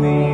me.